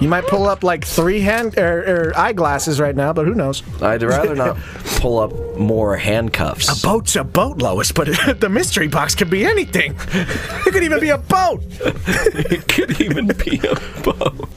You might pull up like three hand or, or eyeglasses right now, but who knows? I'd rather not pull up more handcuffs. A boat's a boat, Lois, but the mystery box could be anything. It could even be a boat. it could even be a boat.